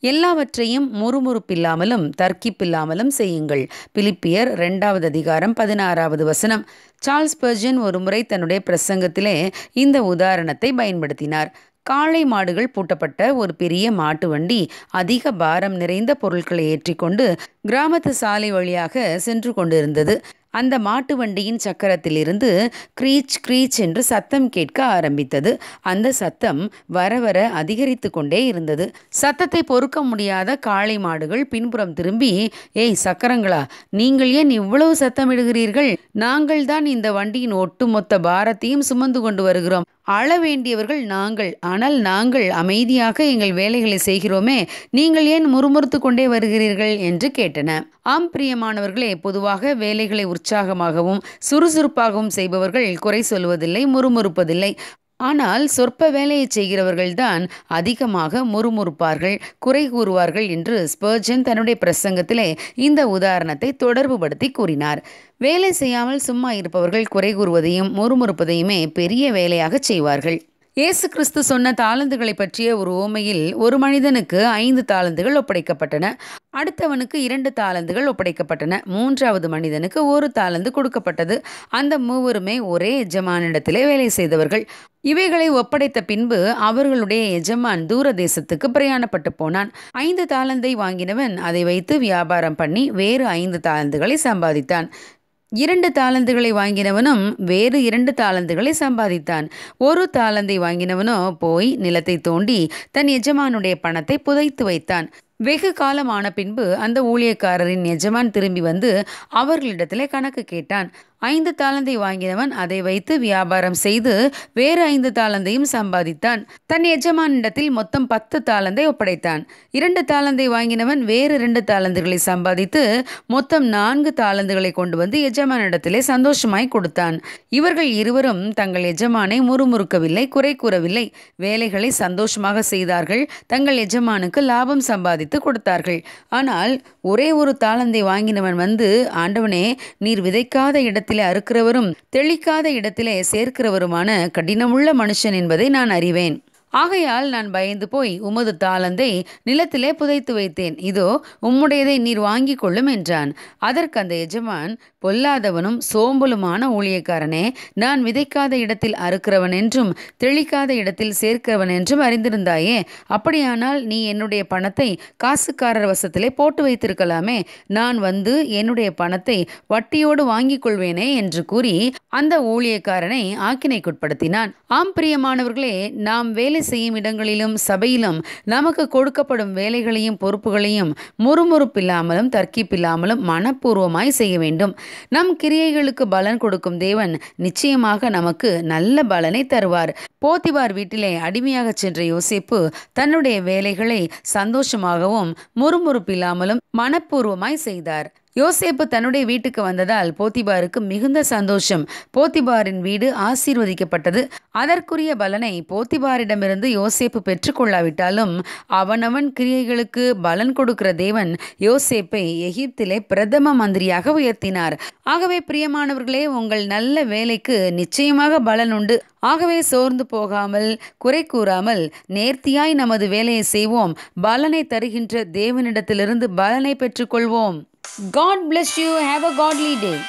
எல்லாவற்றையும் முறுமுறுப்பில்லாமலும் தர்க்கிப்பில்லாமலும் செய்யுங்கள். பிலிப்பியர் இரண்டாவது அதிகாரம் பதினாறாவது வசனம். சார்ல்ஸ் பர்ஜன் ஒரு முறை தன்னுடைய பிரசங்கத்திலே இந்த உதாரணத்தை பயன்படுத்தினார். காளை மாடுகள் பூட்டப்பட்ட ஒரு பெரிய மாட்டு வண்டி அதிக பாரம் நிறைந்த பொருட்களை ஏற்றிக்கொண்டு கிராமத்து சாலை வழியாக சென்று கொண்டிருந்தது. அந்த மாட்டு வண்டியின் சக்கரத்திலிருந்து க்ரீச் க்ரீச் என்று சத்தம் கேட்க ஆரம்பித்தது. அந்த சத்தம் வர வர அதிகரித்து கொண்டே இருந்தது. சத்தத்தை பொறுக்க முடியாத காளை மாடுகள் பின்புறம் திரும்பி ஏய் சக்கரங்களா நீங்கள் ஏன் இவ்வளவு சத்தமிடுகிறீர்கள்? நாங்கள் தான் இந்த வண்டியின் ஒட்டுமொத்த பாரத்தையும் சுமந்து கொண்டு வருகிறோம். அழ வேண்டியவர்கள் நாங்கள் ஆனால் நாங்கள் அமைதியாக எங்கள் வேலைகளை செய்கிறோமே. நீங்கள் ஏன் முறுமுறுத்து கொண்டே வருகிறீர்கள்? என்று கேட்டன. ஆம் பிரியமானவர்களே பொதுவாக வேலைகளை உற்சாகமாகவும் சுறுசுறுப்பாகவும் செய்பவர்கள் குறை சொல்வதில்லை முறுமுறுப்பதில்லை. ஆனால் சொற்ப வேலையை செய்கிறவர்கள்தான் அதிகமாக முறுமுறுப்பார்கள் குறை கூறுவார்கள் என்று ஸ்பர்ஜன் தன்னுடைய பிரசங்கத்திலே இந்த உதாரணத்தை தொடர்புபடுத்தி கூறினார். வேலை செய்யாமல் சும்மா இருப்பவர்கள் குறை கூறுவதையும் முறுமுறுப்பதையுமே பெரிய வேலையாக செய்வார்கள். இயேசு கிறிஸ்து சொன்ன தாளந்துகளை பற்றிய ஒரு ஓமையில் ஒரு மனிதனுக்கு ஐந்து தாளந்துகள் ஒப்படைக்கப்பட்டன அடுத்தவனுக்கு இரண்டு தாளந்துகள் ஒப்படைக்கப்பட்டன. மூன்றாவது மனிதனுக்கு ஒரு தாளந்து கொடுக்கப்பட்டது. அந்த மூவருமே ஒரே எஜமானிடத்திலே வேலை செய்தவர்கள். இவைகளை ஒப்படைத்த பின்பு அவர்களுடைய எஜமான் தூர தேசத்துக்கு பிரயாணப்பட்டு போனான். ஐந்து தாளந்தை வாங்கினவன் அதை வைத்து வியாபாரம் பண்ணி வேறு ஐந்து தாளந்துகளை சம்பாதித்தான். இரண்டு தாளந்துகளை வாங்கினவனும் வேறு இரண்டு தாளந்துகளை சம்பாதித்தான். ஒரு தாளந்தை வாங்கினவனோ போய் நிலத்தை தோண்டி தன் எஜமானுடைய பணத்தை புதைத்து வைத்தான். வெகு காலம் ஆன பின்பு அந்த ஊழியக்காரரின் எஜமான் திரும்பி வந்து அவர்களிடத்திலே கணக்கு கேட்டான். ஐந்து தாளந்தை வாங்கினவன் அதை வைத்து வியாபாரம் செய்து வேறு ஐந்து தாளந்தையும் சம்பாதித்தான். தன் எஜமானிடத்தில் மொத்தம் பத்து தாளந்தை ஒப்படைத்தான். இரண்டு தாளந்தை வாங்கினவன் வேறு இரண்டு தாளந்துகளை சம்பாதித்து மொத்தம் நான்கு தாளந்துகளை கொண்டு வந்து எஜமானிடத்திலே சந்தோஷமாய் கொடுத்தான். இவர்கள் இருவரும் தங்கள் எஜமானை முறுமுறுக்கவில்லை குறை கூறவில்லை. வேலைகளை சந்தோஷமாக செய்தார்கள். தங்கள் எஜமானுக்கு லாபம் சம்பாதித்து கொடுத்தார்கள். ஆனால் ஒரே ஒரு தாளந்தை வாங்கினவன் வந்து ஆண்டவனே நீர் விதைக்காத இடத்திலே அறுக்கிறவரும் தெளிக்காத இடத்திலே சேர்க்கிறவருமான கடினமுள்ள மனுஷன் என்பதை நான் அறிவேன். ஆகையால் நான் பயந்து போய் உமது தாளந்தை நிலத்திலே புதைத்து வைத்தேன். இதோ உம்முடையதை நீர் வாங்கிக் கொள்ளும் என்றான். அதற்கு அந்த எஜமான் பொல்லாதவனும் சோம்பலுமான ஊழியக்காரனே நான் விதைக்காத இடத்தில் அறுக்கிறவன் என்றும் தெளிக்காத இடத்தில் சேர்க்கிறவன் என்றும் அறிந்திருந்தாயே அப்படியானால் நீ என்னுடைய பணத்தை காசுக்காரர் வசத்திலே போட்டு வைத்திருக்கலாமே நான் வந்து என்னுடைய பணத்தை வட்டியோடு வாங்கிக் கொள்வேனே என்று கூறி அந்த ஊழியக்காரனை ஆக்கினைக்குட்படுத்தினான். ஆம் பிரியமானவர்களே நாம் வேலை செய்யும் இடங்களிலும் சபையிலும் நமக்கு கொடுக்கப்படும் வேலைகளையும் பொறுப்புகளையும் முறுமுறுப்பில்லாமலும் தர்க்கிப்பில்லாமலும் மனப்பூர்வமாய் செய்ய வேண்டும். நம் கிரியைகளுக்கு பலன் கொடுக்கும் தேவன் நிச்சயமாக நமக்கு நல்ல பலனை தருவார். போத்திவார் வீட்டிலே அடிமையாக சென்ற யோசிப்பு தன்னுடைய வேலைகளை சந்தோஷமாகவும் முறுமுறுப்பில்லாமலும் மனப்பூர்வமாய் செய்தார். யோசேப்பு தன்னுடைய வீட்டுக்கு வந்ததால் போத்திபாருக்கு மிகுந்த சந்தோஷம். போத்திபாரின் வீடு ஆசீர்வதிக்கப்பட்டது. அதற்குரிய பலனை போத்திபாரிடமிருந்து யோசேப்பு பெற்றுக்கொள்ளாவிட்டாலும் அவனவன் கிரியைகளுக்கு பலன் கொடுக்கிற தேவன் யோசேப்பை எகிப்திலே பிரதம மந்திரியாக உயர்த்தினார். ஆகவே பிரியமானவர்களே உங்கள் நல்ல வேலைக்கு நிச்சயமாக பலன் உண்டு. ஆகவே சோர்ந்து போகாமல் குறை கூறாமல் நேர்த்தியாய் நமது வேலையை செய்வோம். பலனை தருகின்ற தேவனிடத்திலிருந்து பலனை பெற்றுக்கொள்வோம். God bless you. Have a godly day.